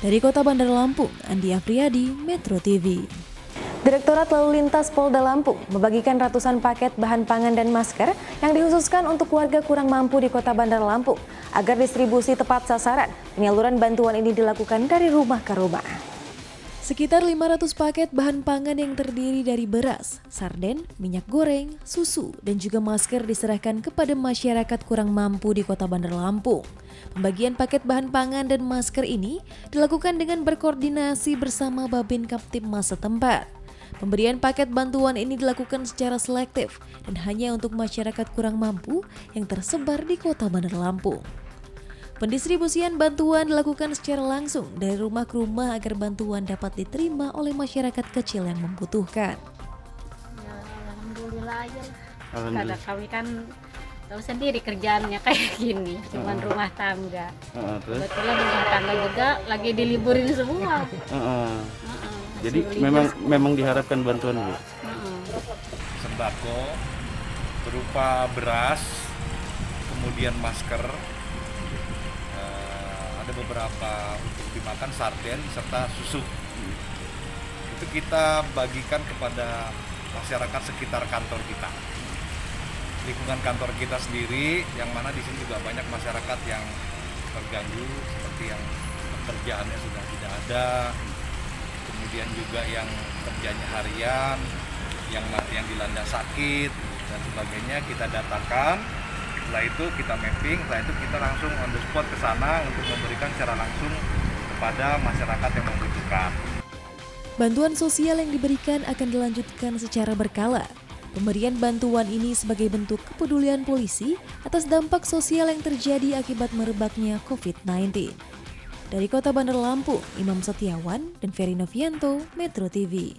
Dari Kota Bandar Lampung, Andi Afriadi, Metro TV. Direktorat Lalu Lintas Polda Lampung membagikan ratusan paket bahan pangan dan masker yang dikhususkan untuk warga kurang mampu di Kota Bandar Lampung. Agar distribusi tepat sasaran, penyaluran bantuan ini dilakukan dari rumah ke rumah. Sekitar 500 paket bahan pangan yang terdiri dari beras, sarden, minyak goreng, susu, dan juga masker diserahkan kepada masyarakat kurang mampu di Kota Bandar Lampung. Pembagian paket bahan pangan dan masker ini dilakukan dengan berkoordinasi bersama Babin Kaptipmas setempat. Pemberian paket bantuan ini dilakukan secara selektif dan hanya untuk masyarakat kurang mampu yang tersebar di Kota Bandar Lampung. Pendistribusian bantuan dilakukan secara langsung dari rumah ke rumah agar bantuan dapat diterima oleh masyarakat kecil yang membutuhkan. Ya, alhamdulillah aja. Karena kami kan tahu sendiri kerjaannya kayak gini, cuma uh rumah tangga. Uh, Kebetulan rumah tangga juga lagi diliburin semua. Uh -uh. Uh -uh. Jadi memang memang diharapkan bantuan bu. Uh -uh. Sembako berupa beras, kemudian masker, ada beberapa untuk dimakan sarden serta susu. Itu kita bagikan kepada masyarakat sekitar kantor kita. Lingkungan kantor kita sendiri yang mana di sini juga banyak masyarakat yang terganggu seperti yang pekerjaannya sudah tidak ada. Kemudian juga yang kerjanya harian yang yang dilanda sakit dan sebagainya kita datangkan setelah itu kita mapping setelah itu kita langsung on the spot ke sana untuk memberikan secara langsung kepada masyarakat yang membutuhkan Bantuan sosial yang diberikan akan dilanjutkan secara berkala. Pemberian bantuan ini sebagai bentuk kepedulian polisi atas dampak sosial yang terjadi akibat merebaknya COVID-19. Dari Kota Bandar Lampung, Imam Setiawan dan Ferry Novianto, Metro TV.